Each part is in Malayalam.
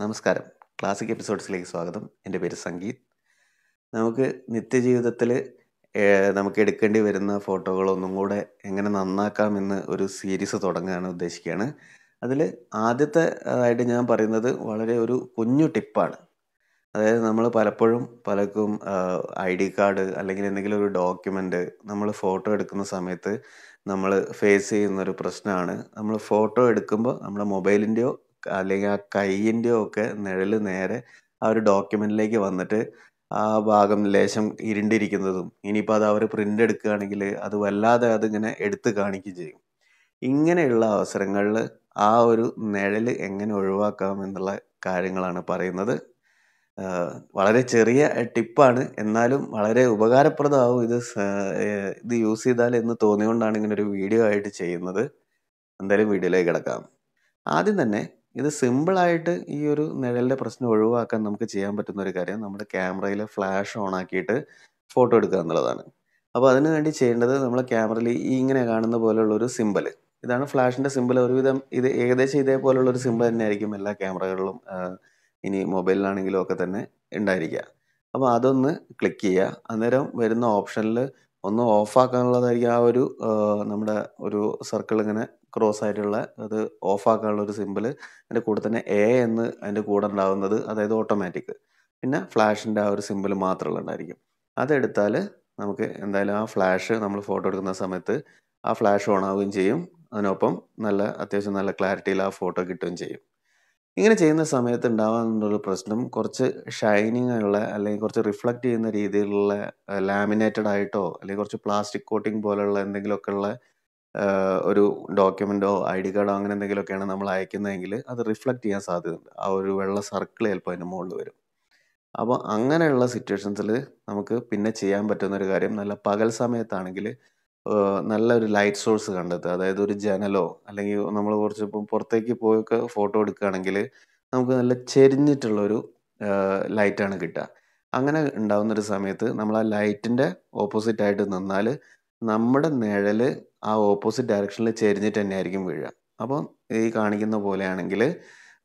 നമസ്കാരം. ക്ലാസിക് എപ്പിസോഡ്സിലേക്ക് സ്വാഗതം. എന്റെ പേര് സംഗീത്. നമുക്ക് നിത്യജീവിതത്തിൽ നമുക്ക് എടുക്കേണ്ടി വരുന്ന ഫോട്ടോകളൊന്നും കൂടെ എങ്ങനെ നന്നാക്കാമെന്ന് ഒരു സീരീസ് തുടങ്ങുകയാണ് ഉദ്ദേശിക്കുകയാണ്. അതിൽ ആദ്യത്തെ ആയിട്ട് ഞാൻ പറയുന്നത് വളരെ ഒരു കുഞ്ഞു ടിപ്പാണ്. അതായത് നമ്മൾ പലപ്പോഴും പലർക്കും ഐ ഡി കാർഡ് അല്ലെങ്കിൽ എന്തെങ്കിലും ഒരു ഡോക്യുമെന്റ് നമ്മൾ ഫോട്ടോ എടുക്കുന്ന സമയത്ത് നമ്മൾ ഫേസ് ചെയ്യുന്ന ഒരു പ്രശ്നമാണ്. നമ്മൾ ഫോട്ടോ എടുക്കുമ്പോൾ നമ്മുടെ മൊബൈലിന്റെയോ അല്ലെങ്കിൽ ആ കൈയിന്റെയോ ഒക്കെ നിഴൽ നേരെ ആ ഒരു ഡോക്യുമെന്റിലേക്ക് വന്നിട്ട് ആ ഭാഗം ലേശം ഇരുണ്ടിരിക്കുന്നതും ഇനിയിപ്പോൾ അത് അവർ പ്രിന്റ് എടുക്കുകയാണെങ്കിൽ അത് വല്ലാതെ അതിങ്ങനെ എടുത്ത് കാണിക്കുകയും ചെയ്യും. ഇങ്ങനെയുള്ള അവസരങ്ങളിൽ ആ ഒരു നിഴൽ എങ്ങനെ ഒഴിവാക്കാം എന്നുള്ള കാര്യങ്ങളാണ് പറയുന്നത്. വളരെ ചെറിയ ടിപ്പാണ്. എന്നാലും വളരെ ഉപകാരപ്രദമാവും ഇത് ഇത് യൂസ് ചെയ്താൽ എന്ന് തോന്നിയുകൊണ്ടാണ് ഇങ്ങനെ ഒരു വീഡിയോ ആയിട്ട് ചെയ്യുന്നത്. എന്തായാലും വീഡിയോയിലേക്ക് കിടക്കാം. ആദ്യം തന്നെ ഇത് സിമ്പിളായിട്ട് ഈ ഒരു നിഴലിന്റെ പ്രശ്നം ഒഴിവാക്കാൻ നമുക്ക് ചെയ്യാൻ പറ്റുന്ന ഒരു കാര്യം നമ്മുടെ ക്യാമറയിൽ ഫ്ലാഷ് ഓൺ ആക്കിയിട്ട് ഫോട്ടോ എടുക്കുക എന്നുള്ളതാണ്. അപ്പോൾ അതിന് വേണ്ടി ചെയ്യേണ്ടത് നമ്മൾ ക്യാമറയിൽ ഈ ഇങ്ങനെ കാണുന്ന പോലെയുള്ള ഒരു സിമ്പൽ ഇതാണ് ഫ്ലാഷിന്റെ സിമ്പിൾ. ഒരുവിധം ഇത് ഏകദേശം ഇതേപോലുള്ള ഒരു സിമ്പിൾ തന്നെ ആയിരിക്കും എല്ലാ ക്യാമറകളിലും ഇനി മൊബൈലിലാണെങ്കിലും ഒക്കെ തന്നെ ഉണ്ടായിരിക്കുക. അപ്പോൾ അതൊന്ന് ക്ലിക്ക് ചെയ്യുക. അന്നേരം വരുന്ന ഓപ്ഷനിൽ ഒന്ന് ഓഫാക്കാനുള്ളതായിരിക്കും ആ ഒരു നമ്മുടെ ഒരു സർക്കിൾ ഇങ്ങനെ ക്രോസ് ആയിട്ടുള്ള അത് ഓഫ് ആക്കാനുള്ള ഒരു സിമ്പിൾ അതിന്റെ കൂടെ തന്നെ എ എന്ന് അതിന്റെ കൂടെ ഉണ്ടാകുന്നത് അതായത് ഓട്ടോമാറ്റിക് പിന്നെ ഫ്ലാഷിന്റെ ആ ഒരു സിമ്പിൾ മാത്രമുള്ള ഉണ്ടായിരിക്കും അതെടുത്താൽ നമുക്ക് എന്തായാലും ആ ഫ്ലാഷ് നമ്മൾ ഫോട്ടോ എടുക്കുന്ന സമയത്ത് ആ ഫ്ലാഷ് ഓൺ ആവുകയും ചെയ്യും. അതിനൊപ്പം നല്ല അത്യാവശ്യം നല്ല ക്ലാരിറ്റിയിൽ ആ ഫോട്ടോ കിട്ടുകയും ചെയ്യും. ഇങ്ങനെ ചെയ്യുന്ന സമയത്ത് ഉണ്ടാവാനുള്ള പ്രശ്നം കുറച്ച് ഷൈനിങ് ഉള്ള അല്ലെങ്കിൽ കുറച്ച് റിഫ്ലക്റ്റ് ചെയ്യുന്ന രീതിയിലുള്ള ലാമിനേറ്റഡ് ആയിട്ടോ അല്ലെങ്കിൽ കുറച്ച് പ്ലാസ്റ്റിക് കോട്ടിംഗ് പോലുള്ള എന്തെങ്കിലുമൊക്കെ ഉള്ള ഒരു ഡോക്യുമെന്റോ ഐ ഡി കാർഡോ അങ്ങനെ എന്തെങ്കിലുമൊക്കെയാണ് നമ്മൾ അയക്കുന്നതെങ്കിൽ അത് റിഫ്ലക്റ്റ് ചെയ്യാൻ സാധ്യതയുണ്ട്. ആ ഒരു വെള്ള സർക്കിൾ ചിലപ്പോൾ അതിന്റെ മുകളിൽ വരും. അപ്പോൾ അങ്ങനെയുള്ള സിറ്റുവേഷൻസിൽ നമുക്ക് പിന്നെ ചെയ്യാൻ പറ്റുന്ന ഒരു കാര്യം നല്ല പകൽ സമയത്താണെങ്കിൽ നല്ലൊരു ലൈറ്റ് സോഴ്സ് കണ്ടെത്തുക. അതായത് ഒരു ജനലോ അല്ലെങ്കിൽ നമ്മൾ കുറച്ച് ഇപ്പം പുറത്തേക്ക് പോയൊക്കെ ഫോട്ടോ എടുക്കുകയാണെങ്കിൽ നമുക്ക് നല്ല ചെരിഞ്ഞിട്ടുള്ളൊരു ലൈറ്റാണ് കിട്ടുക. അങ്ങനെ ഉണ്ടാകുന്നൊരു സമയത്ത് നമ്മൾ ആ ലൈറ്റിന്റെ ഓപ്പോസിറ്റ് ആയിട്ട് നിന്നാൽ നമ്മുടെ നിഴൽ ആ ഓപ്പോസിറ്റ് ഡയറക്ഷനിൽ ചെരിഞ്ഞിട്ട് തന്നെ ആയിരിക്കും വീഴുക. അപ്പം ഈ കാണിക്കുന്ന പോലെയാണെങ്കിൽ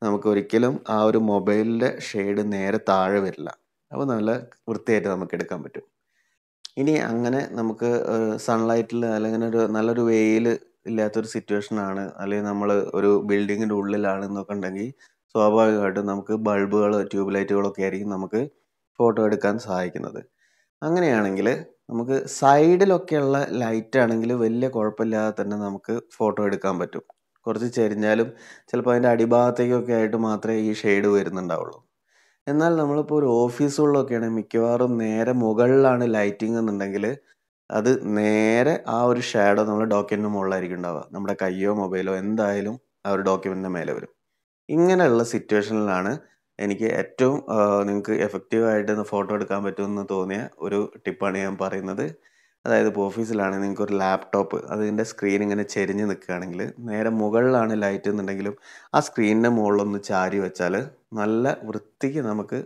നമുക്ക് ഒരിക്കലും ആ ഒരു മൊബൈലിന്റെ ഷെയ്ഡ് നേരെ താഴെ വരില്ല. അപ്പോൾ നല്ല വൃത്തിയായിട്ട് നമുക്ക് എടുക്കാൻ പറ്റും. ഇനി അങ്ങനെ നമുക്ക് സൺലൈറ്റിൽ അല്ലെങ്കിൽ ഒരു നല്ലൊരു വെയിൽ ഇല്ലാത്തൊരു സിറ്റുവേഷൻ ആണ് അല്ലെങ്കിൽ നമ്മൾ ഒരു ബിൽഡിങ്ങിന്റെ ഉള്ളിലാണെന്നൊക്കെ ഉണ്ടെങ്കിൽ സ്വാഭാവികമായിട്ടും നമുക്ക് ബൾബുകൾ ട്യൂബ് ലൈറ്റുകളൊക്കെ ആയിരിക്കും നമുക്ക് ഫോട്ടോ എടുക്കാൻ സഹായിക്കുന്നത്. അങ്ങനെയാണെങ്കിൽ നമുക്ക് സൈഡിലൊക്കെയുള്ള ലൈറ്റ് ആണെങ്കിൽ വലിയ കുഴപ്പമില്ലാതെ തന്നെ നമുക്ക് ഫോട്ടോ എടുക്കാൻ പറ്റും. കുറച്ച് ചെരിഞ്ഞാലും ചിലപ്പോൾ അതിന്റെ അടിഭാഗത്തേക്കൊക്കെ ആയിട്ട് മാത്രമേ ഈ ഷെയ്ഡ് വരുന്നുണ്ടാവുള്ളൂ. എന്നാൽ നമ്മളിപ്പോൾ ഒരു ഓഫീസുകളിലൊക്കെയാണ് മിക്കവാറും നേരെ മുകളിലാണ് ലൈറ്റിംഗ് എന്നുണ്ടെങ്കിൽ അത് നേരെ ആ ഒരു ഷാഡോ നമ്മുടെ ഡോക്യുമെന്റിന് മുകളിലായിരിക്കും ഉണ്ടാവുക. നമ്മുടെ കയ്യോ മൊബൈലോ എന്തായാലും ആ ഒരു ഡോക്യുമെന്റിന്റെ മേലെ വരും. ഇങ്ങനെയുള്ള സിറ്റുവേഷനിലാണ് എനിക്ക് ഏറ്റവും നിങ്ങൾക്ക് എഫക്റ്റീവായിട്ട് ഫോട്ടോ എടുക്കാൻ പറ്റുമെന്ന് തോന്നിയ ഒരു ടിപ്പാണ് ഞാൻ പറയുന്നത്. അതായത് ഇപ്പോൾ ഓഫീസിലാണെങ്കിൽ നിങ്ങൾക്ക് ഒരു ലാപ്ടോപ്പ് അതിന്റെ സ്ക്രീൻ ഇങ്ങനെ ചെരിഞ്ഞ് നിൽക്കുകയാണെങ്കിൽ നേരെ മുകളിലാണ് ലൈറ്റ് എന്നുണ്ടെങ്കിലും ആ സ്ക്രീനിന്റെ മുകളിലൊന്ന് ചാരി വെച്ചാൽ നല്ല വൃത്തിക്ക് നമുക്ക്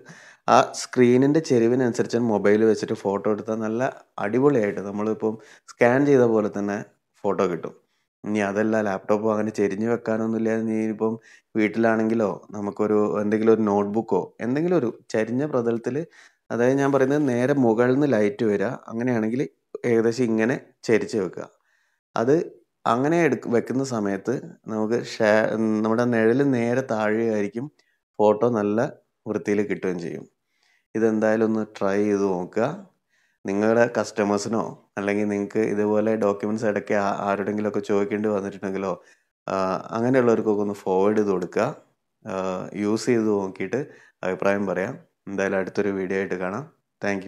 ആ സ്ക്രീനിന്റെ ചെരിവിനനുസരിച്ച് മൊബൈൽ വെച്ചിട്ട് ഫോട്ടോ എടുത്താൽ നല്ല അടിപൊളിയായിട്ട് നമ്മളിപ്പം സ്കാൻ ചെയ്ത പോലെ തന്നെ ഫോട്ടോ കിട്ടും. ഇനി അതല്ല ലാപ്ടോപ്പ് അങ്ങനെ ചെരിഞ്ഞ് വെക്കാനൊന്നുമില്ല. നീ ഇപ്പം വീട്ടിലാണെങ്കിലോ നമുക്കൊരു എന്തെങ്കിലും ഒരു നോട്ട്ബുക്കോ എന്തെങ്കിലും ഒരു ചരിഞ്ഞ പ്രതലത്തിൽ അതായത് ഞാൻ പറയുന്നത് നേരെ മുകളിൽ നിന്ന് ലൈറ്റ് വരിക. അങ്ങനെയാണെങ്കിൽ ഏകദേശം ഇങ്ങനെ ചരിച്ച് വെക്കുക. അത് അങ്ങനെ എടുക്ക വെക്കുന്ന സമയത്ത് നമുക്ക് ഷേ നമ്മുടെ നിഴൽ നേരെ താഴെയായിരിക്കും ഫോട്ടോ നല്ല വൃത്തിയിൽ കിട്ടുകയും ചെയ്യും. ഇതെന്തായാലും ഒന്ന് ട്രൈ ചെയ്ത് നോക്കുക. നിങ്ങളുടെ കസ്റ്റമേഴ്സിനോ അല്ലെങ്കിൽ നിങ്ങൾക്ക് ഇതുപോലെ ഡോക്യുമെന്റ്സ് ഇടയ്ക്ക് ആരോടെങ്കിലുമൊക്കെ ചോദിക്കേണ്ടി വന്നിട്ടുണ്ടെങ്കിലോ അങ്ങനെയുള്ളവർക്കൊക്കെ ഒന്ന് ഫോർവേഡ് ചെയ്ത് കൊടുക്കുക. യൂസ് ചെയ്ത് നോക്കിയിട്ട് അഭിപ്രായം പറയാം. എന്തായാലും അടുത്തൊരു വീഡിയോ ആയിട്ട് കാണാം. താങ്ക്